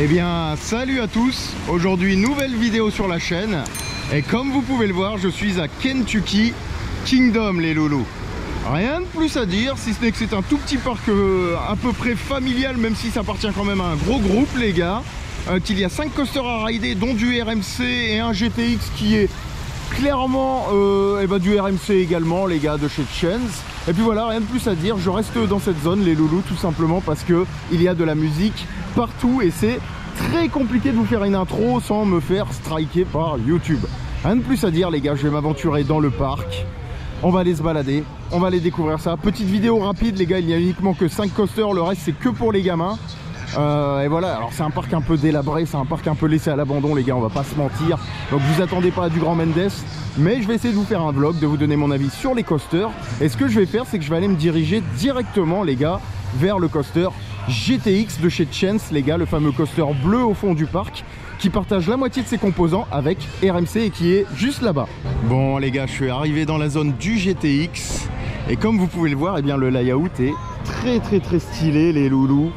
Eh bien, salut à tous Aujourd'hui, nouvelle vidéo sur la chaîne. Et comme vous pouvez le voir, je suis à Kentucky Kingdom, les loulous. Rien de plus à dire, si ce n'est que c'est un tout petit parc euh, à peu près familial, même si ça appartient quand même à un gros groupe, les gars. Euh, qu'il y a 5 coasters à rider, dont du RMC et un GTX qui est clairement euh, eh ben, du RMC également, les gars, de chez Chance. Et puis voilà, rien de plus à dire, je reste dans cette zone, les loulous, tout simplement parce que il y a de la musique partout et c'est très compliqué de vous faire une intro sans me faire striker par YouTube. Rien de plus à dire les gars, je vais m'aventurer dans le parc. On va aller se balader, on va aller découvrir ça. Petite vidéo rapide les gars, il n'y a uniquement que 5 coasters, le reste c'est que pour les gamins. Euh, et voilà, alors c'est un parc un peu délabré, c'est un parc un peu laissé à l'abandon les gars, on va pas se mentir. Donc vous attendez pas à du grand Mendes, mais je vais essayer de vous faire un vlog, de vous donner mon avis sur les coasters. Et ce que je vais faire, c'est que je vais aller me diriger directement les gars vers le coaster GTX de chez Chance les gars, le fameux coaster bleu au fond du parc qui partage la moitié de ses composants avec RMC et qui est juste là-bas. Bon les gars, je suis arrivé dans la zone du GTX et comme vous pouvez le voir, eh bien le layout est très très très stylé les loulous.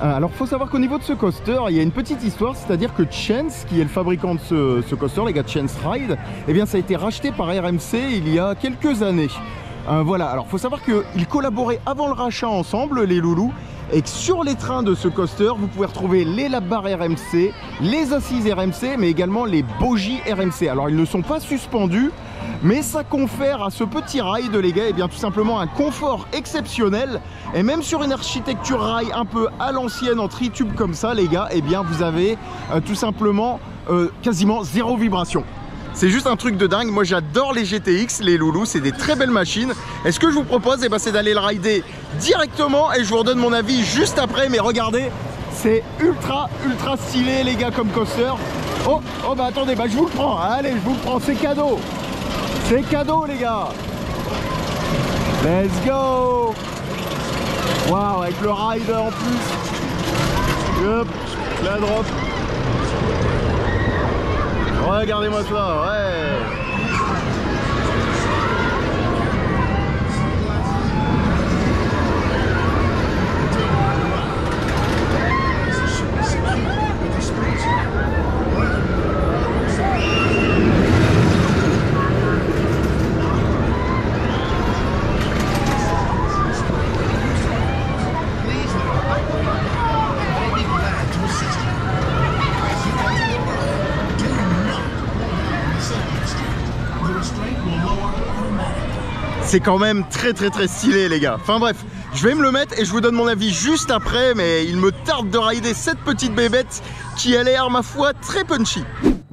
Euh, alors faut savoir qu'au niveau de ce coaster, il y a une petite histoire, c'est-à-dire que Chance, qui est le fabricant de ce, coaster, les gars Chance Ride, eh bien ça a été racheté par RMC il y a quelques années. Euh, voilà, alors faut savoir qu'ils collaboraient avant le rachat ensemble, les loulous, et que sur les trains de ce coaster, vous pouvez retrouver les lap RMC, les assises RMC, mais également les bogies RMC. Alors ils ne sont pas suspendus, mais ça confère à ce petit ride les gars et eh bien tout simplement un confort exceptionnel et même sur une architecture rail un peu à l'ancienne en tritube comme ça les gars et eh bien vous avez euh, tout simplement euh, quasiment zéro vibration c'est juste un truc de dingue. Moi, j'adore les GTX, les loulous. C'est des très belles machines. Et ce que je vous propose, eh ben, c'est d'aller le rider directement. Et je vous redonne mon avis juste après. Mais regardez, c'est ultra, ultra stylé, les gars, comme coaster. Oh, oh, bah attendez, bah je vous le prends. Allez, je vous le prends. C'est cadeau. C'est cadeau, les gars. Let's go. Waouh, avec le rider en plus. Hop, la drop. Regardez-moi ça, ouais c'est quand même très très très stylé les gars. Enfin bref, je vais me le mettre et je vous donne mon avis juste après, mais il me tarde de rider cette petite bébête qui a l'air, ma foi, très punchy.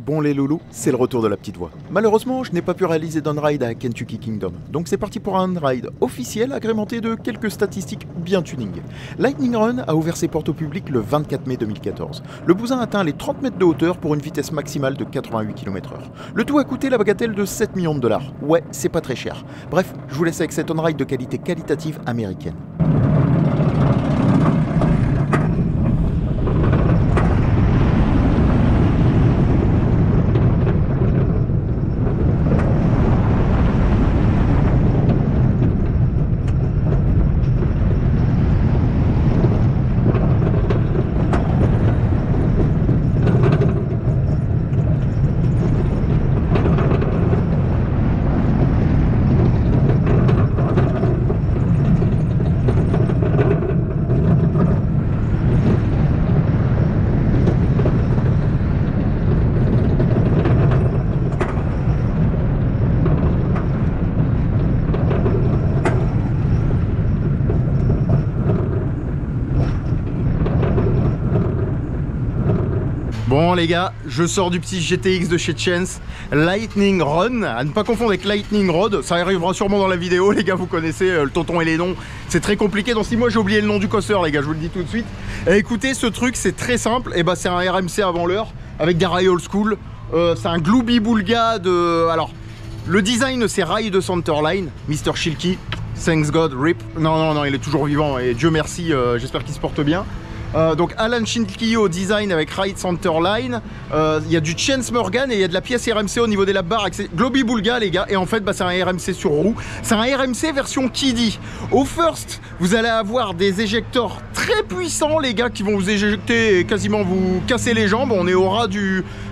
Bon les loulous, c'est le retour de la petite voix. Malheureusement, je n'ai pas pu réaliser d'un ride à Kentucky Kingdom, donc c'est parti pour un ride officiel agrémenté de quelques statistiques bien tuning. Lightning Run a ouvert ses portes au public le 24 mai 2014. Le bousin atteint les 30 mètres de hauteur pour une vitesse maximale de 88 km/h. Le tout a coûté la bagatelle de 7 millions de dollars. Ouais, c'est pas très cher. Bref, je vous laisse avec cet on-ride de qualité qualitative américaine. Les gars, je sors du petit GTX de chez Chance. Lightning Run, à ne pas confondre avec Lightning Road, ça arrivera sûrement dans la vidéo les gars, vous connaissez euh, le tonton et les noms, c'est très compliqué, dans 6 mois j'ai oublié le nom du coaster les gars, je vous le dis tout de suite. Et écoutez, ce truc c'est très simple, et bah c'est un RMC avant l'heure, avec des rails old school, euh, c'est un Glooby Boulga de... Alors, le design c'est rail de Centerline, Mr. Shilky, thanks God, rip, non non non il est toujours vivant et Dieu merci, euh, j'espère qu'il se porte bien. Euh, donc Alan Shinki au design avec Ride Centerline. Euh, Il y a du Chance Morgan et il y a de la pièce RMC au niveau des lab bars Globy Bulga les gars. Et en fait bah, c'est un RMC sur roue. C'est un RMC version Kiddy. Au first vous allez avoir des éjecteurs très puissants les gars qui vont vous éjecter et quasiment vous casser les jambes. On est au ras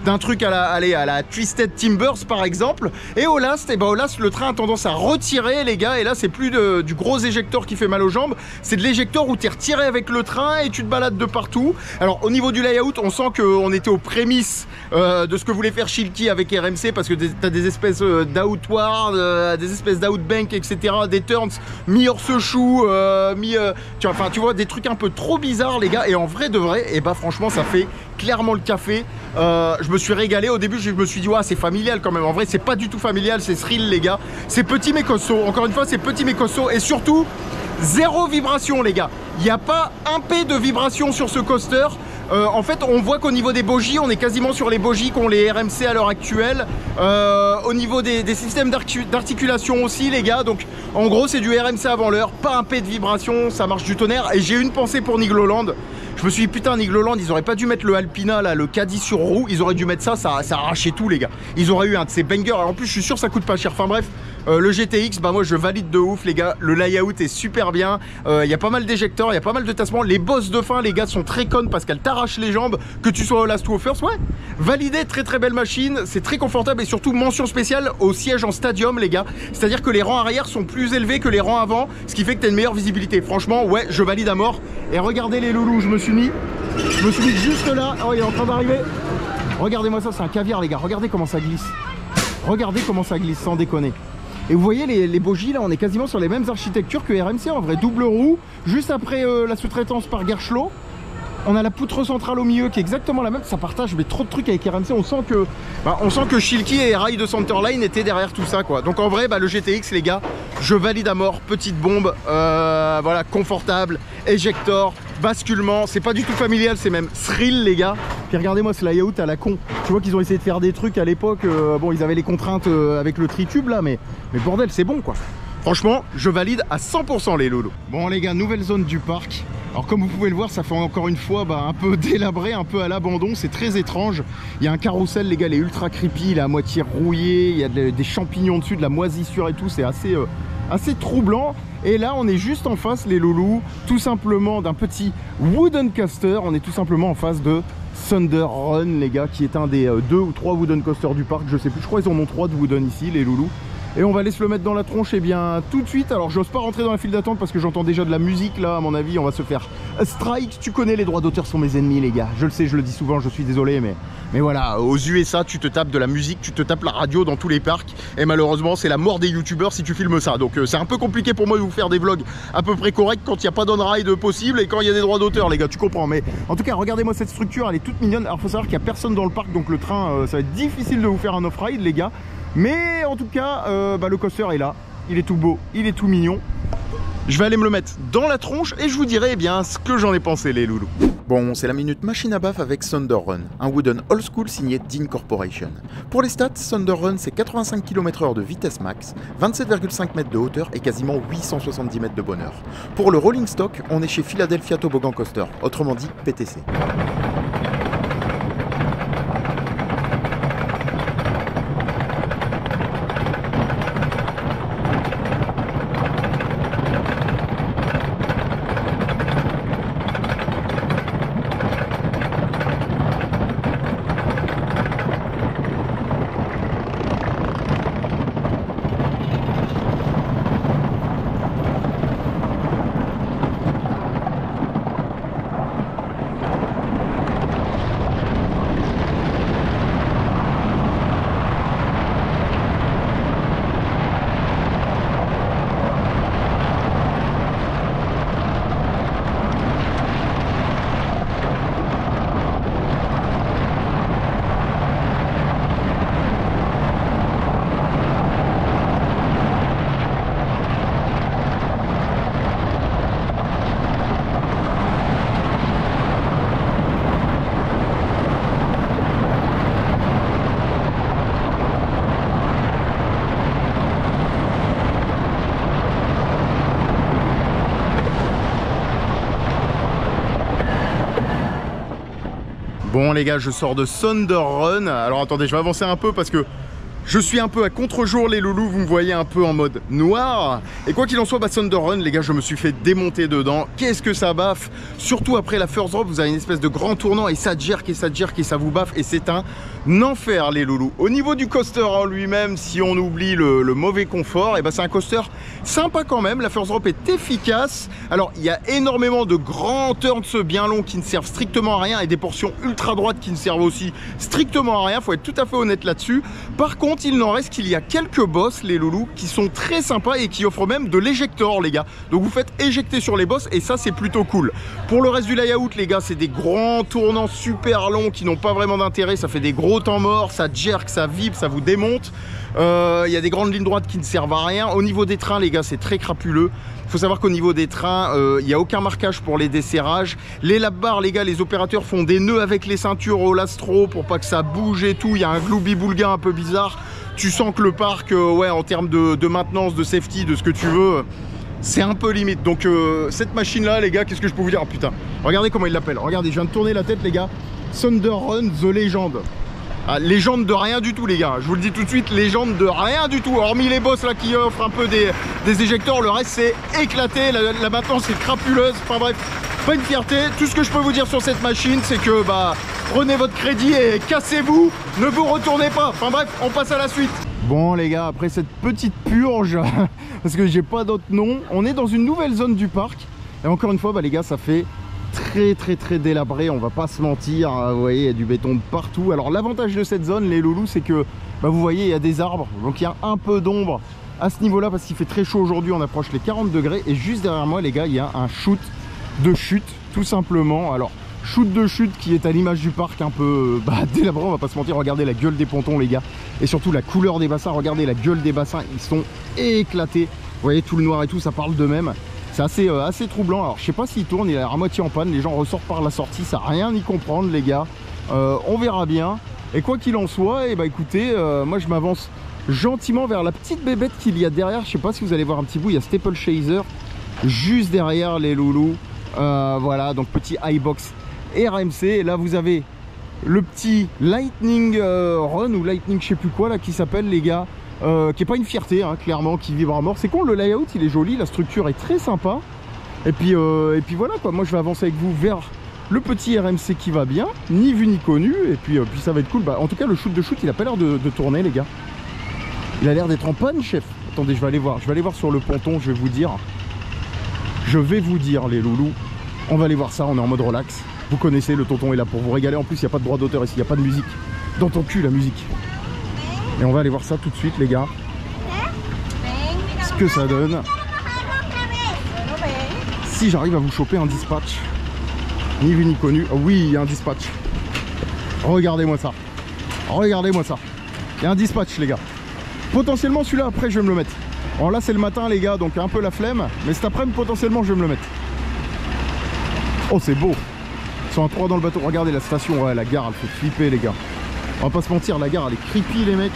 d'un truc à la, à la Twisted Timbers par exemple. Et au last, et bah, au last le train a tendance à retirer les gars. Et là c'est plus de, du gros éjecteur qui fait mal aux jambes. C'est de l'éjecteur où tu es retiré avec le train et tu te balades de partout. Alors au niveau du layout, on sent qu'on était aux prémices euh, de ce que voulait faire Shilky avec RMC parce que tu as des espèces euh, d'outward, euh, des espèces d'outbank, etc. Des turns mi hors ce chou, mi, tu, enfin, tu vois des trucs un peu trop bizarres les gars. Et en vrai de vrai, et bah franchement ça fait clairement le café. je me suis régalé. Au début, je me suis dit, ouais, c'est familial quand même. En vrai, c'est pas du tout familial, c'est thrill, les gars. C'est petit mais costaud. Encore une fois, c'est petit mais costaud. Et surtout, zéro vibration, les gars. Il n'y a pas un P de vibration sur ce coaster. Euh, en fait, on voit qu'au niveau des bogies, on est quasiment sur les bogies qu'ont les RMC à l'heure actuelle. Euh, au niveau des, systèmes d'articulation aussi, les gars. Donc, en gros, c'est du RMC avant l'heure. Pas un P de vibration, ça marche du tonnerre. Et j'ai une pensée pour Nigloland. Je me suis dit, putain, Nigloland, ils auraient pas dû mettre le Alpina, là, le caddie sur roue. Ils auraient dû mettre ça, ça, ça arrachait tout, les gars. Ils auraient eu un de ces bangers. en plus, je suis sûr, ça coûte pas cher. Enfin, bref. Euh, le GTX, bah moi je valide de ouf les gars, le layout est super bien, euh, il y a pas mal d'éjecteurs, il y a pas mal de tassements, les bosses de fin les gars sont très connes parce qu'elles t'arrachent les jambes, que tu sois au last ou au first, ouais, validé, très très belle machine, c'est très confortable et surtout mention spéciale au siège en stadium les gars, c'est-à-dire que les rangs arrière sont plus élevés que les rangs avant, ce qui fait que tu as une meilleure visibilité, franchement ouais, je valide à mort, et regardez les loulous, je me suis mis, je me suis mis juste là, oh il est en train d'arriver, regardez-moi ça, c'est un caviar les gars, regardez comment ça glisse, regardez comment ça glisse, sans déconner. Et vous voyez les, bogies là, on est quasiment sur les mêmes architectures que RMC en vrai, double roue, juste après euh, la sous-traitance par Gerschlo. On a la poutre centrale au milieu qui est exactement la même. Ça partage mais trop de trucs avec RMC. On sent que, bah, on sent que Shilky et Rail de Centerline étaient derrière tout ça quoi. Donc en vrai, bah, le GTX les gars, je valide à mort. Petite bombe, euh, voilà, confortable, éjector, basculement. C'est pas du tout familial, c'est même thrill les gars. Regardez-moi ce layout à la con. Tu vois qu'ils ont essayé de faire des trucs à l'époque. Euh, bon, ils avaient les contraintes euh, avec le tritube là, mais, mais bordel, c'est bon quoi. Franchement, je valide à 100% les lolos. Bon les gars, nouvelle zone du parc. Alors comme vous pouvez le voir, ça fait encore une fois bah, un peu délabré, un peu à l'abandon. C'est très étrange. Il y a un carrousel, les gars, il est ultra creepy, il est à moitié rouillé. Il y a des champignons dessus, de la moisissure et tout. C'est assez, euh, assez troublant. Et là, on est juste en face, les loulous, tout simplement d'un petit wooden coaster. On est tout simplement en face de Thunder Run, les gars, qui est un des euh, deux ou trois wooden coasters du parc. Je sais plus, je crois qu'ils en ont trois de wooden ici, les loulous et on va aller se le mettre dans la tronche et eh bien tout de suite. Alors j'ose pas rentrer dans la file d'attente parce que j'entends déjà de la musique là à mon avis on va se faire strike. Tu connais les droits d'auteur sont mes ennemis les gars. Je le sais je le dis souvent je suis désolé mais voilà. Aux USA tu te tapes de la musique tu te tapes la radio dans tous les parcs. Et malheureusement c'est la mort des youtubeurs si tu filmes ça. Donc euh, c'est un peu compliqué pour moi de vous faire des vlogs à peu près corrects quand il n'y a pas d'on-ride possible et quand il y a des droits d'auteur les gars. Tu comprends mais en tout cas regardez moi cette structure elle est toute mignonne. Alors faut savoir qu'il n'y a personne dans le parc donc le train euh, ça va être difficile de vous faire un off-ride les gars mais en tout cas, euh, bah, le coaster est là. Il est tout beau, il est tout mignon. Je vais aller me le mettre dans la tronche et je vous dirai eh bien ce que j'en ai pensé les loulous. Bon, c'est la minute machine à baf avec Thunder Run, un wooden old school signé Dean Corporation. Pour les stats, Thunder Run c'est 85 km/h de vitesse max, 27,5 mètres de hauteur et quasiment 870 mètres de bonheur. Pour le rolling stock, on est chez Philadelphia Toboggan Coaster, autrement dit PTC. Bon les gars, je sors de Thunder Run. Alors attendez, je vais avancer un peu parce que je suis un peu à contre-jour les loulous, vous me voyez un peu en mode noir. Et quoi qu'il en soit, bah, Run, les gars, je me suis fait démonter dedans. Qu'est-ce que ça baffe? Surtout après la first drop, vous avez une espèce de grand tournant et ça jerk et ça jerk et ça vous baffe et c'est un enfer les loulous. Au niveau du coaster en lui-même, si on oublie le, mauvais confort, et bah, c'est un coaster sympa quand même. La first drop est efficace. Alors, il y a énormément de grands turns bien longs qui ne servent strictement à rien et des portions ultra droites qui ne servent aussi strictement à rien. Faut être tout à fait honnête là-dessus. Par contre, il n'en reste qu'il y a quelques boss, les loulous, qui sont très sympas et qui offrent même de l'éjector, les gars. Donc vous faites éjecter sur les boss et ça, c'est plutôt cool. Pour le reste du layout, les gars, c'est des grands tournants super longs qui n'ont pas vraiment d'intérêt. Ça fait des gros temps morts, ça jerk, ça vibre, ça vous démonte. Euh, il y a des grandes lignes droites qui ne servent à rien. Au niveau des trains, les gars, c'est très crapuleux. Il faut savoir qu'au niveau des trains, euh, il n'y a aucun marquage pour les desserrages. Les lap bars, les gars, les opérateurs font des nœuds avec les ceintures au lastro pour pas que ça bouge et tout. Il y a un gloubi-boulga un peu bizarre. Tu sens que le parc, euh, ouais, en termes de, maintenance, de safety, de ce que tu veux, c'est un peu limite. Donc cette machine-là, les gars, qu'est-ce que je peux vous dire? Oh, putain, regardez comment il l'appelle. Regardez, je viens de tourner la tête, les gars. Thunder Run The Legend. Ah, légende de rien du tout les gars, je vous le dis tout de suite, légende de rien du tout, hormis les boss là qui offrent un peu des, éjecteurs, le reste c'est éclaté, la, maintenance est crapuleuse, enfin bref, pas une fierté, tout ce que je peux vous dire sur cette machine c'est que bah prenez votre crédit et cassez-vous, ne vous retournez pas, enfin bref, on passe à la suite. Bon les gars, après cette petite purge, parce que j'ai pas d'autre nom, on est dans une nouvelle zone du parc, et encore une fois bah les gars ça fait très très très délabré, on va pas se mentir, hein, vous voyez il y a du béton partout. Alors l'avantage de cette zone les loulous c'est que bah, vous voyez il y a des arbres, donc il y a un peu d'ombre à ce niveau là parce qu'il fait très chaud aujourd'hui, on approche les 40 degrés et juste derrière moi les gars il y a un shoot de chute tout simplement. Alors shoot de chute qui est à l'image du parc un peu bah, délabré, on va pas se mentir, regardez la gueule des pontons les gars et surtout la couleur des bassins, regardez la gueule des bassins, ils sont éclatés. Vous voyez tout le noir et tout, ça parle d'eux-mêmes. C'est assez, euh, assez troublant. Alors je sais pas s'il tourne, il est à moitié en panne. Les gens ressortent par la sortie, ça rien y comprendre les gars. Euh, on verra bien. Et quoi qu'il en soit, et eh ben, écoutez, euh, moi je m'avance gentiment vers la petite bébête qu'il y a derrière. Je sais pas si vous allez voir un petit bout, il y a Staple Chaser juste derrière les loulous. voilà, donc petit iBox RMC. Et là vous avez le petit Lightning Run ou Lightning je sais plus quoi là qui s'appelle les gars. Euh, qui est pas une fierté, hein, clairement, qui vibre à mort. C'est con, le layout, il est joli, la structure est très sympa. Et puis, euh, voilà, quoi. Moi, je vais avancer avec vous vers le petit RMC qui va bien, ni vu ni connu. Et puis, euh, ça va être cool. Bah, en tout cas, le shoot de shoot, il a pas l'air de, tourner, les gars. Il a l'air d'être en panne, chef. Attendez, je vais aller voir. Je vais aller voir sur le ponton, je vais vous dire. Je vais vous dire, les loulous. On va aller voir ça, on est en mode relax. Vous connaissez, le tonton est là pour vous régaler. En plus, il n'y a pas de droit d'auteur ici, il n'y a pas de musique. Dans ton cul, la musique. Et on va aller voir ça tout de suite les gars. Ce que ça donne. Si j'arrive à vous choper un dispatch. Ni vu ni connu. Oh oui, il y a un dispatch. Regardez-moi ça. Regardez-moi ça. Il y a un dispatch les gars. Potentiellement celui-là après je vais me le mettre. Alors là c'est le matin les gars donc un peu la flemme. Mais cet après-midi potentiellement je vais me le mettre. Oh c'est beau. Ils sont à 3 dans le bateau. Regardez la station. Ouais la gare elle fait flipper les gars. On va pas se mentir, la gare elle est creepy les mecs.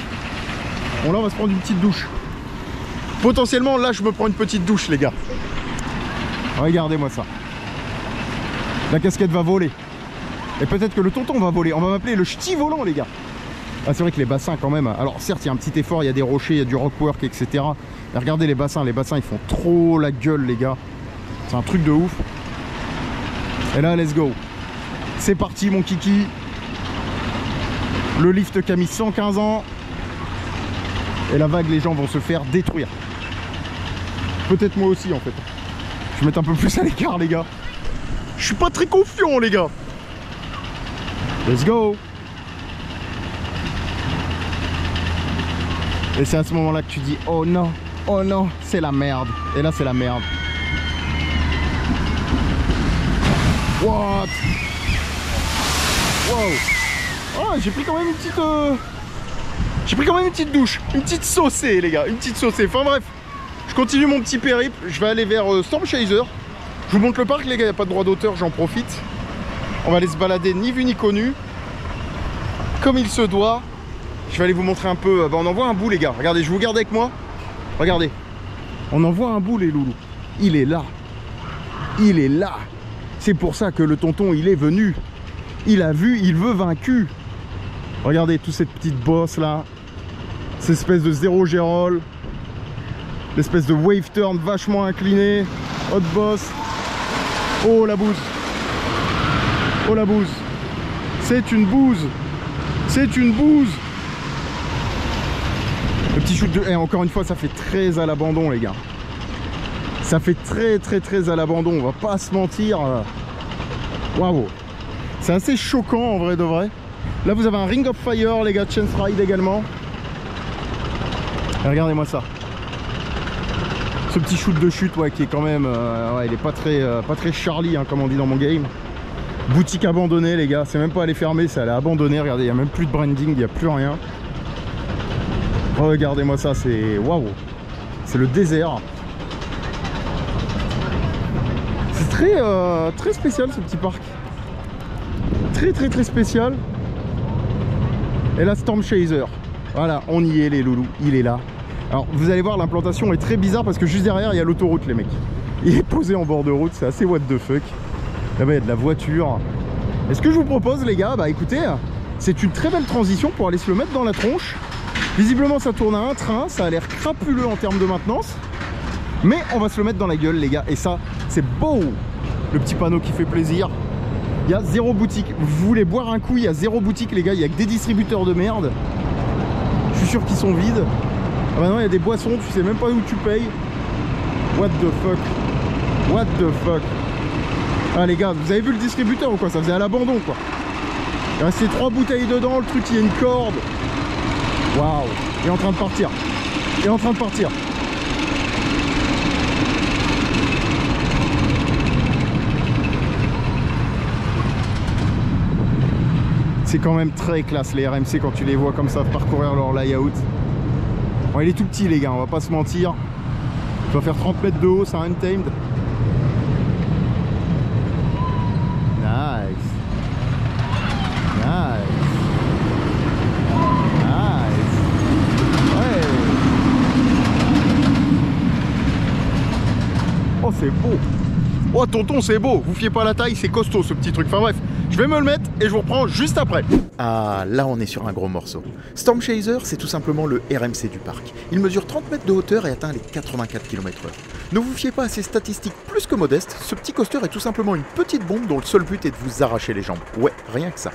Bon là on va se prendre une petite douche. Potentiellement là je me prends une petite douche les gars. Regardez-moi ça. La casquette va voler. Et peut-être que le tonton va voler. On va m'appeler le ch'ti volant les gars. Ah, c'est vrai que les bassins quand même. Alors certes il y a un petit effort, il y a des rochers, il y a du rockwork, etc. Mais regardez les bassins, les bassins ils font trop la gueule les gars. C'est un truc de ouf. Et là let's go. C'est parti mon kiki. Le lift qui a mis 115 ans. Et la vague, les gens vont se faire détruire. Peut-être moi aussi en fait. Je vais mettre un peu plus à l'écart les gars. Je suis pas très confiant les gars. Let's go Et c'est à ce moment là que tu dis oh non, oh non, c'est la merde. Et là c'est la merde. What? Wow Oh j'ai pris quand même une petite... Euh, j'ai pris quand même une petite douche. Une petite saucée les gars. Une petite saucée. Enfin bref. Je continue mon petit périple. Je vais aller vers euh. Je vous montre le parc les gars. Il n'y a pas de droit d'auteur. J'en profite. On va aller se balader ni vu ni connu. Comme il se doit. Je vais aller vous montrer un peu. Euh, bah, on en voit un bout les gars. Regardez, je vous garde avec moi. Regardez. On en voit un bout les loulous. Il est là. Il est là. C'est pour ça que le tonton il est venu Il a vu, il veut vaincu. Regardez toutes ces petites bosses là. Cette espèce de zéro gérol. L'espèce de wave turn vachement incliné. Hot boss. Oh la bouse. Oh la bouse. C'est une bouse. C'est une bouse. Le petit shoot de... Et encore une fois, ça fait très à l'abandon les gars. Ça fait très très très à l'abandon. On va pas se mentir. Waouh. C'est assez choquant en vrai de vrai. Là vous avez un Ring of Fire les gars, Chance Ride également. Regardez-moi ça. Ce petit shoot de chute ouais, qui est quand même... Euh, il est pas très, euh, pas très Charlie hein, comme on dit dans mon game. Boutique abandonnée les gars, c'est même pas aller fermer, c'est aller abandonner. Regardez, il n'y a même plus de branding, il n'y a plus rien. Regardez-moi ça, c'est... Waouh C'est le désert. C'est très, euh, très spécial ce petit parc. Très très très spécial. Et la Storm Chaser. Voilà, on y est les loulous, il est là. Alors vous allez voir, l'implantation est très bizarre parce que juste derrière, il y a l'autoroute les mecs. Il est posé en bord de route, c'est assez what the fuck. Là-bas, il y a de la voiture. Et ce que je vous propose les gars, bah écoutez, c'est une très belle transition pour aller se le mettre dans la tronche. Visiblement ça tourne à un train, ça a l'air crapuleux en termes de maintenance. Mais on va se le mettre dans la gueule les gars, et ça c'est beau Le petit panneau qui fait plaisir. Il y a zéro boutique. Vous voulez boire un coup, il y a zéro boutique les gars, il y a que des distributeurs de merde. Je suis sûr qu'ils sont vides. Ah bah non, il y a des boissons, tu sais même pas où tu payes. What the fuck? What the fuck? Ah les gars, vous avez vu le distributeur ou quoi? Ça faisait à l'abandon quoi. Il trois bouteilles dedans, le truc il y a une corde. Waouh Il est en train de partir. Il est en train de partir. C'est quand même très classe les RMC quand tu les vois comme ça parcourir leur layout. Bon, il est tout petit les gars, on va pas se mentir. Il va faire 30 mètres de haut, c'est un untamed. Nice. Nice. Nice. Ouais. Oh c'est beau. Oh tonton c'est beau, vous fiez pas la taille, c'est costaud ce petit truc. Enfin bref, je vais me le mettre et je vous reprends juste après. Ah, là on est sur un gros morceau. Storm Chaser, c'est tout simplement le RMC du parc. Il mesure 30 mètres de hauteur et atteint les 84 km/h. Ne vous fiez pas à ces statistiques plus que modestes, ce petit coaster est tout simplement une petite bombe dont le seul but est de vous arracher les jambes. Ouais, rien que ça.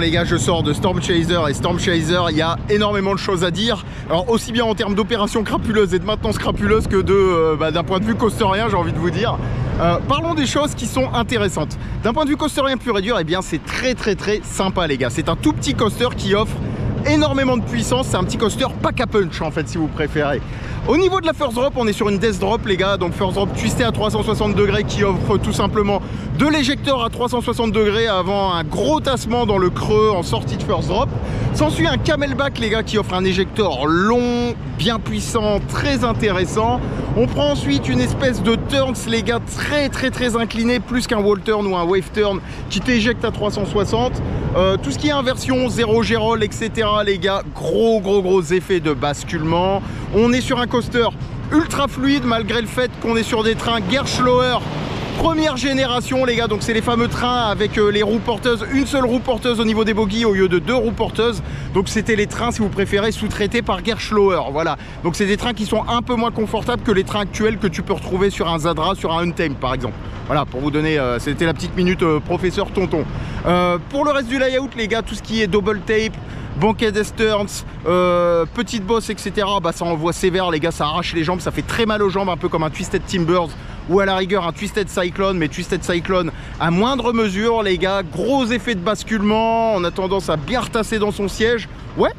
Les gars je sors de Storm Chaser et Storm Chaser il y a énormément de choses à dire. Alors aussi bien en termes d'opération crapuleuse et de maintenance crapuleuse que euh, bah, d'un point de vue coasterien j'ai envie de vous dire. Euh, parlons des choses qui sont intéressantes. D'un point de vue coasterien pur et dur et eh bien c'est très très très sympa les gars. C'est un tout petit coaster qui offre énormément de puissance. C'est un petit coaster pack à punch en fait si vous préférez au niveau de la first drop, on est sur une death drop les gars, donc first drop twisté à 360 degrés qui offre tout simplement de l'éjecteur à 360 degrés avant un gros tassement dans le creux en sortie de first drop. S'ensuit un camelback les gars qui offre un éjecteur long, bien puissant, très intéressant. On prend ensuite une espèce de turns les gars très très très incliné, plus qu'un wall turn ou un wave turn qui t'éjecte à 360. Euh, tout ce qui est inversion, zéro gérol, etc. les gars, gros gros gros effet de basculement. On est sur un coaster ultra fluide malgré le fait qu'on est sur des trains Gerschlauer Première génération les gars, donc c'est les fameux trains avec euh, les roues porteuses, une seule roue porteuse au niveau des bogies au lieu de deux roues porteuses. Donc c'était les trains si vous préférez sous-traités par Gerschlauer, voilà. Donc c'est des trains qui sont un peu moins confortables que les trains actuels que tu peux retrouver sur un Zadra, sur un Untamed par exemple. Voilà, pour vous donner, euh, c'était la petite minute euh, professeur tonton. pour le reste du layout les gars, tout ce qui est double tape, banquet Stearns, euh, petite bosse, etc. Bah ça envoie sévère, les gars, ça arrache les jambes, ça fait très mal aux jambes, un peu comme un Twisted Timbers ou à la rigueur un Twisted Cyclone, mais Twisted Cyclone à moindre mesure, les gars. Gros effet de basculement, on a tendance à bien retasser dans son siège. Ouais,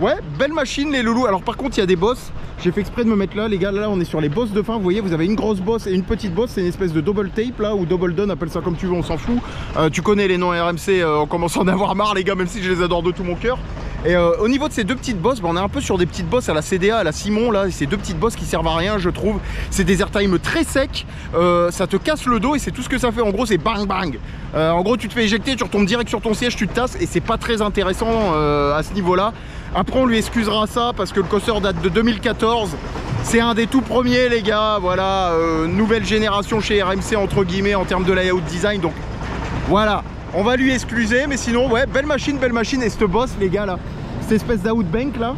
ouais, belle machine les loulous. Alors par contre, il y a des bosses. J'ai fait exprès de me mettre là, les gars. Là, on est sur les bosses de fin. Vous voyez, vous avez une grosse bosse et une petite bosse. C'est une espèce de double tape là, ou double done, appelle ça comme tu veux, on s'en fout. Euh, tu connais les noms RMC, euh, on commence à en avoir marre, les gars, même si je les adore de tout mon cœur. Et euh, au niveau de ces deux petites bosses, bah, on est un peu sur des petites bosses à la CDA, à la Simon là, ces deux petites bosses qui servent à rien je trouve. C'est des airtime très secs, euh, ça te casse le dos et c'est tout ce que ça fait. En gros c'est bang bang. En gros tu te fais éjecter, tu retombes direct sur ton siège, tu te tasses et c'est pas très intéressant à ce niveau là. Après on lui excusera ça parce que le coaster date de 2014. C'est un des tout premiers les gars, voilà, nouvelle génération chez RMC entre guillemets en termes de layout design. Donc voilà, on va lui excuser, mais sinon, ouais, belle machine, belle machine. Et ce boss, les gars, là, cette espèce d'outbank, là,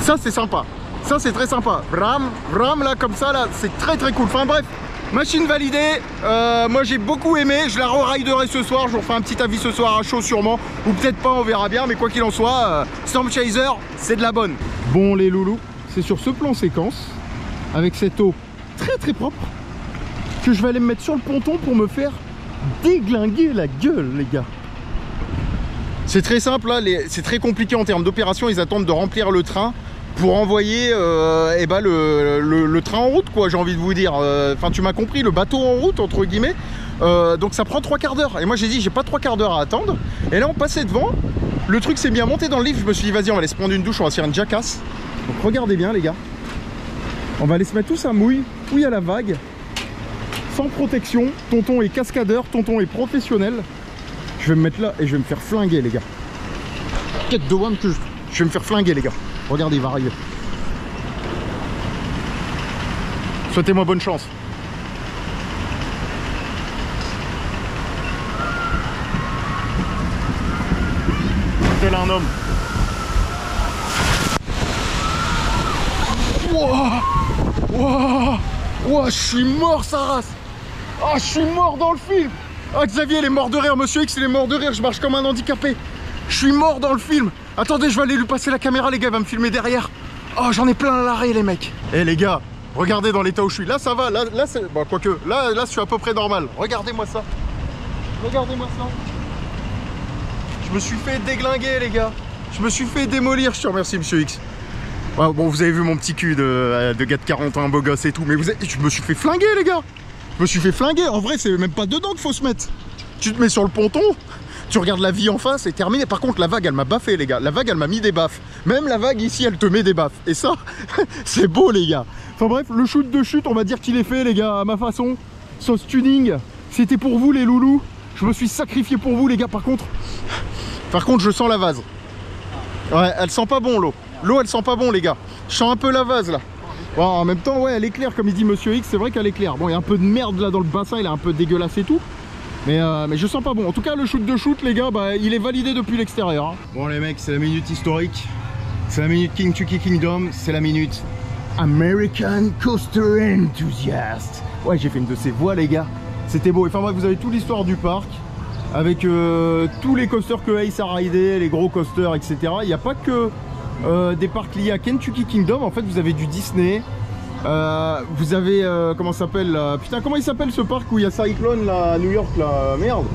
ça, c'est sympa. Ça, c'est très sympa. Ram, ram, là, comme ça, là, c'est très, très cool. Enfin, bref, machine validée. Euh, moi, j'ai beaucoup aimé. Je la re-riderai ce soir. Je vous refais un petit avis ce soir à chaud, sûrement. Ou peut-être pas, on verra bien. Mais quoi qu'il en soit, euh, Storm Chaser, c'est de la bonne. Bon, les loulous, c'est sur ce plan séquence, avec cette eau très, très propre, que je vais aller me mettre sur le ponton pour me faire déglinguer la gueule, les gars. C'est très simple, là, c'est très compliqué en termes d'opération. Ils attendent de remplir le train pour envoyer euh, eh ben, le, train en route, quoi, j'ai envie de vous dire. Euh, enfin, tu m'as compris, le bateau en route, entre guillemets. Euh, donc ça prend trois quarts d'heure. Et moi, j'ai dit, j'ai pas trois quarts d'heure à attendre. Et là, on passait devant. Le truc s'est bien monté dans le livre. Je me suis dit, vas-y, on va aller se prendre une douche, on va se faire une jacasse. Donc regardez bien, les gars. On va aller se mettre tous à mouille, y a la vague sans protection. Tonton est cascadeur, tonton est professionnel. Je vais me mettre là et je vais me faire flinguer les gars. Quête de one que je... je vais me faire flinguer les gars. Regardez, il va arriver. Souhaitez-moi bonne chance. Tel un homme. Wouah Wouah Wouah, je suis mort, sa race ah, je suis mort dans le film Ah, Xavier, il est mort de rire. Monsieur X, il est mort de rire. Je marche comme un handicapé. Je suis mort dans le film. Attendez, je vais aller lui passer la caméra, les gars. Il va me filmer derrière. Oh, j'en ai plein à l'arrêt, les mecs. Eh, les gars, regardez dans l'état où je suis. Là, ça va. Là, là c'est... Bon, quoique. Là, là, je suis à peu près normal. Regardez-moi ça. Regardez-moi ça. Je me suis fait déglinguer, les gars. Je me suis fait démolir. Je te remercie, Monsieur X. bon, vous avez vu mon petit cul de, de gars de 40 ans, beau gosse et tout. Mais vous je me suis fait flinguer, les gars. Je me suis fait flinguer. En vrai, c'est même pas dedans qu'il faut se mettre. Tu te mets sur le ponton, tu regardes la vie en face, c'est terminé. Par contre, la vague, elle m'a baffé, les gars. La vague, elle m'a mis des baffes. Même la vague ici, elle te met des baffes. Et ça, c'est beau, les gars. Enfin bref, le shoot de chute, on va dire qu'il est fait, les gars, à ma façon. Sauce tuning, c'était pour vous, les loulous. Je me suis sacrifié pour vous, les gars. Par contre, par contre, je sens la vase. Ouais, elle sent pas bon, l'eau. L'eau, elle sent pas bon, les gars. Je sens un peu la vase, là. En même temps, ouais, elle est claire, comme il dit Monsieur X, c'est vrai qu'elle est claire. Bon, il y a un peu de merde là dans le bassin, il est un peu dégueulasse et tout. Mais, euh, mais je sens pas bon. En tout cas, le shoot de shoot, les gars, bah, il est validé depuis l'extérieur. Hein. Bon, les mecs, c'est la minute historique. C'est la minute King Kingdom. C'est la minute American Coaster Enthusiast. Ouais, j'ai fait une de ces voix, les gars. C'était beau. Enfin bref, vous avez toute l'histoire du parc avec euh, tous les coasters que Ace a raidé, les gros coasters, etc. Il n'y a pas que euh, des parcs liés à Kentucky Kingdom. En fait, vous avez du Disney. Euh, vous avez, euh, comment s'appelle Putain, comment il s'appelle ce parc où il y a Cyclone là, à New York là Merde.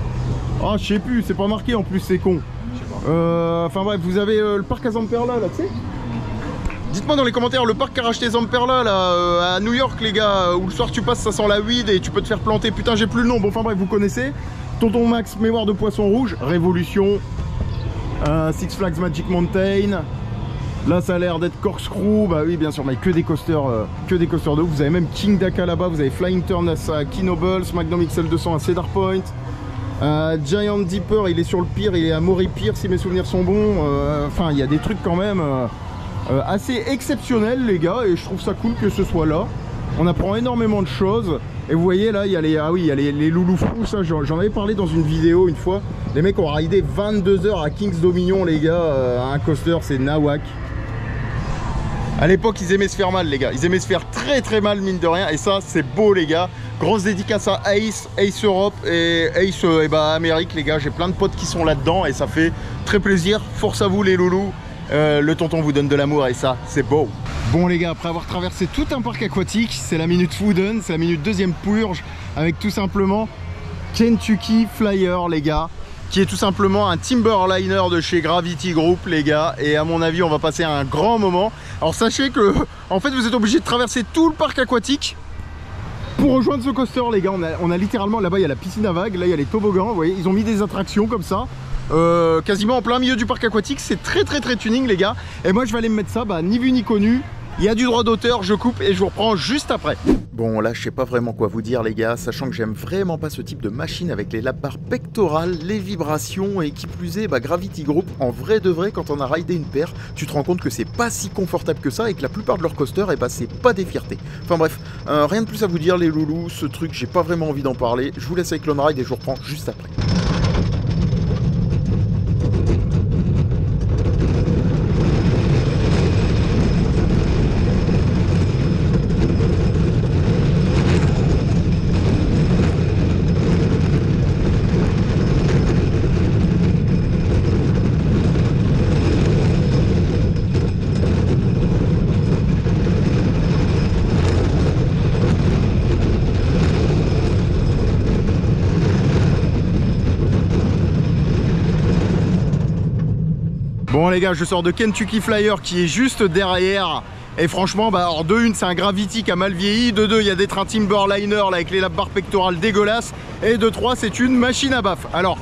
Ah, je sais plus, c'est pas marqué en plus, c'est con. Enfin bref, vous avez le parc à Zamperla là, tu sais Dites-moi dans les commentaires, le parc qu'a racheté Zamperla là, à New York les gars, où le soir tu passes ça sent la weed et tu peux te faire planter. Putain, j'ai plus le nom. Bon, enfin bref, vous connaissez. Tonton Max, mémoire de poisson rouge, Révolution, Six Flags Magic Mountain, Là, ça a l'air d'être corkscrew. Bah oui, bien sûr, mais que des coasters, euh, que des coasters de ouf. Vous avez même King Daka là-bas. Vous avez Flying Turn à Kinobles, Magnum XL200 à Cedar Point. Euh, Giant Deeper, il est sur le pire, il est à Maury Pier si mes souvenirs sont bons. Euh, enfin, il y a des trucs quand même assez exceptionnels, les gars, et je trouve ça cool que ce soit là. On apprend énormément de choses. Et vous voyez là, il y a les, ah oui, il y a les, loulous fous, ça j'en avais parlé dans une vidéo une fois. Les mecs ont ridé 22 heures à Kings Dominion les gars, à un coaster, c'est Nawak. À l'époque, ils aimaient se faire mal, les gars. Ils aimaient se faire très très mal, mine de rien. Et ça, c'est beau, les gars. Grosse dédicace à Ace, Ace Europe et Ace et euh, bah, Amérique, les gars. J'ai plein de potes qui sont là-dedans et ça fait très plaisir. Force à vous, les loulous. Euh, le tonton vous donne de l'amour et ça, c'est beau. Bon, les gars, après avoir traversé tout un parc aquatique, c'est la minute Fooden, c'est la minute deuxième purge avec tout simplement Kentucky Flyer, les gars qui est tout simplement un Timberliner de chez Gravity Group les gars. Et à mon avis on va passer un grand moment. Alors sachez que en fait vous êtes obligé de traverser tout le parc aquatique pour rejoindre ce coaster les gars. On a, littéralement là-bas il y a la piscine à vagues là il y a les toboggans vous voyez. Ils ont mis des attractions comme ça euh, quasiment en plein milieu du parc aquatique. C'est très très très tuning les gars. Et moi je vais aller me mettre ça bah, ni vu ni connu il y a du droit d'auteur, je coupe et je vous reprends juste après. Bon, là, je sais pas vraiment quoi vous dire, les gars, sachant que j'aime vraiment pas ce type de machine avec les bars pectorales, les vibrations et qui plus est, bah, Gravity Group, en vrai de vrai, quand on a ridé une paire, tu te rends compte que c'est pas si confortable que ça et que la plupart de leurs coasters, eh bah, c'est pas des fiertés. Enfin bref, euh, rien de plus à vous dire, les loulous, ce truc, j'ai pas vraiment envie d'en parler. Je vous laisse avec Lone Ride et je vous reprends juste après. Bon les gars, je sors de Kentucky Flyer qui est juste derrière. Et franchement, bah alors de une, c'est un Gravity qui a mal vieilli. De deux, il y a des trains Timberliner là avec les barres pectorales dégueulasses. Et de trois, c'est une machine à baffe. Alors,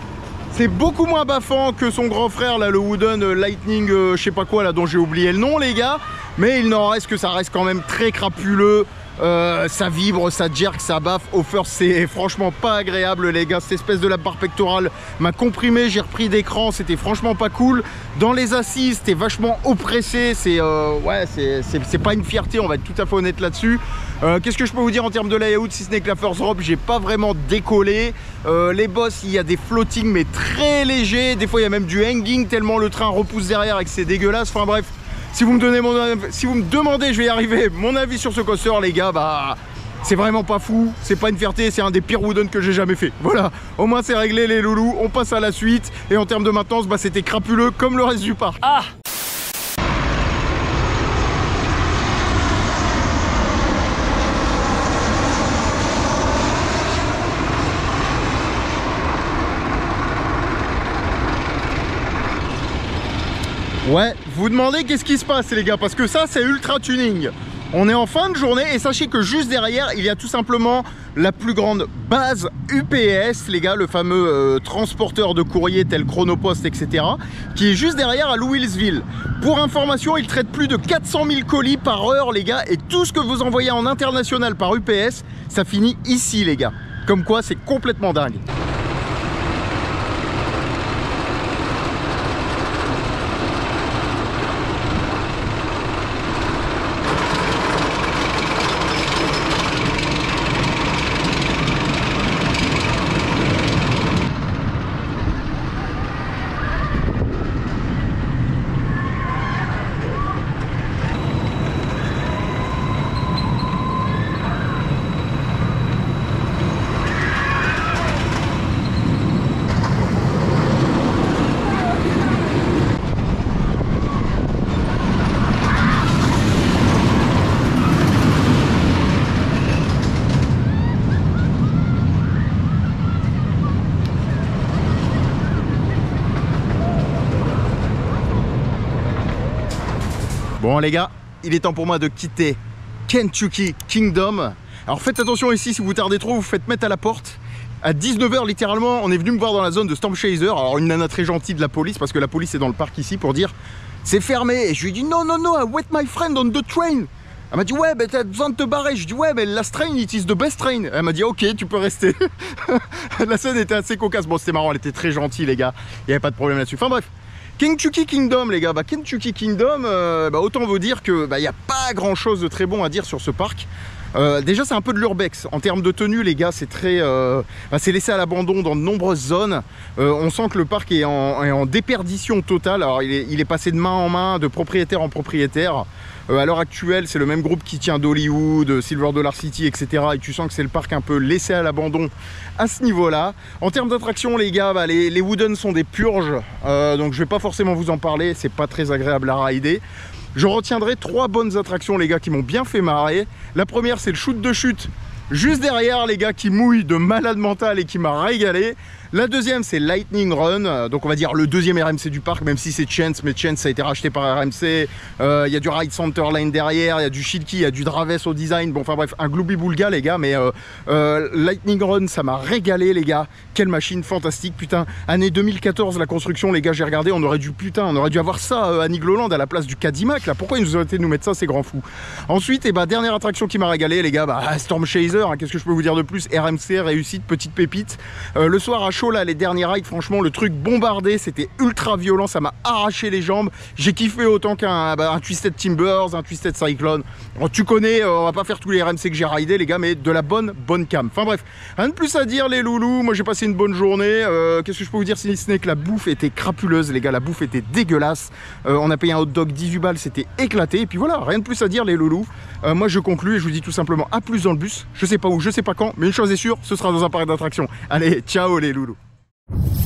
c'est beaucoup moins baffant que son grand frère là, le Wooden Lightning, euh, je sais pas quoi là, dont j'ai oublié le nom les gars. Mais il n'en reste que ça reste quand même très crapuleux. Euh, ça vibre, ça jerk, ça baffe. Au first, c'est franchement pas agréable, les gars. Cette espèce de la barre pectorale m'a comprimé. J'ai repris d'écran, c'était franchement pas cool. Dans les assises, c'était vachement oppressé. C'est euh, ouais, c'est pas une fierté, on va être tout à fait honnête là-dessus. Euh, qu'est-ce que je peux vous dire en termes de layout si ce n'est que la first drop J'ai pas vraiment décollé. les boss, il y a des floatings, mais très légers. Des fois, il y a même du hanging tellement le train repousse derrière et que c'est dégueulasse. Enfin bref. Si vous me donnez mon si vous me demandez, je vais y arriver, mon avis sur ce coaster, les gars, bah c'est vraiment pas fou, c'est pas une fierté, c'est un des pires wooden que j'ai jamais fait. Voilà, au moins c'est réglé les loulous, on passe à la suite. Et en termes de maintenance, bah c'était crapuleux comme le reste du parc. Ah Ouais, vous demandez qu'est-ce qui se passe les gars, parce que ça c'est ultra tuning. On est en fin de journée et sachez que juste derrière, il y a tout simplement la plus grande base UPS, les gars, le fameux euh, transporteur de courrier tel Chronopost, etc., qui est juste derrière à Louisville. Pour information, il traite plus de 400 000 colis par heure, les gars, et tout ce que vous envoyez en international par UPS, ça finit ici, les gars. Comme quoi, c'est complètement dingue. Bon les gars, il est temps pour moi de quitter Kentucky Kingdom. Alors faites attention ici, si vous tardez trop, vous faites mettre à la porte. À 19h littéralement, on est venu me voir dans la zone de Storm Chaser. Alors une nana très gentille de la police, parce que la police est dans le parc ici pour dire c'est fermé. Et je lui ai dit non, non, non, I wait my friend on the train. Elle m'a dit ouais mais t'as besoin de te barrer. Je dis ouais mais last train it is the best train. Elle m'a dit ok tu peux rester. la scène était assez cocasse. Bon c'était marrant, elle était très gentille les gars. Il n'y avait pas de problème là-dessus. Enfin bref. Kentucky Kingdom les gars, bah, Kentucky Kingdom, euh, bah, autant vous dire que il bah, n'y a pas grand chose de très bon à dire sur ce parc. Euh, déjà, c'est un peu de l'urbex. En termes de tenue, les gars, c'est très, euh, c'est laissé à l'abandon dans de nombreuses zones. Euh, on sent que le parc est en, déperdition totale. Alors, il est, passé de main en main, de propriétaire en propriétaire. À l'heure actuelle, c'est le même groupe qui tient d'Hollywood, Silver Dollar City, etc. Et tu sens que c'est le parc un peu laissé à l'abandon à ce niveau-là. En termes d'attraction, les gars, bah, les, les Wooden sont des purges. donc, je vais pas forcément vous en parler. C'est pas très agréable à rider. Je retiendrai trois bonnes attractions, les gars, qui m'ont bien fait marrer. La première, c'est le shoot de chute. Juste derrière, les gars, qui mouillent de malade mental et qui m'a régalé. La deuxième, c'est Lightning Run, euh, donc on va dire le deuxième RMC du parc, même si c'est Chance, mais Chance a été racheté par RMC. Euh, il y a du Ride Center Line derrière, il y a du Shilky, il y a du Draves au design. Bon, enfin bref, un Glooby Boulga, les gars, mais euh, Lightning Run, ça m'a régalé, les gars. Quelle machine fantastique, putain. Année 2014, la construction, les gars, j'ai regardé, on aurait dû, putain, on aurait dû avoir ça à Nigloland à la place du Cadillac, là. Pourquoi ils nous ont été nous mettre ça, ces grands fous? Ensuite, et eh bah, dernière attraction qui m'a régalé, les gars, bah, Storm Chaser, hein, qu'est-ce que je peux vous dire de plus? RMC, réussite, petite pépite. le soir à chaud, là, les derniers rides, franchement, le truc bombardé, c'était ultra violent, ça m'a arraché les jambes. J'ai kiffé autant qu'un bah, Twisted Timbers, un Twisted Cyclone. tu connais, euh, on va pas faire tous les RMC que j'ai ridé, les gars, mais de la bonne, bonne cam. Enfin bref, rien de plus à dire, les loulous. Moi, j'ai passé une bonne journée. Euh, qu'est-ce que je peux vous dire si ce n'est que la bouffe était crapuleuse, les gars, la bouffe était dégueulasse. Euh, on a payé un hot dog 18 balles, c'était éclaté. Et puis voilà, rien de plus à dire, les loulous. moi, je conclue et je vous dis tout simplement à plus dans le bus. Je sais pas où, je sais pas quand, mais une chose est sûre, ce sera dans un parc d'attractions. Allez, ciao les loulous. you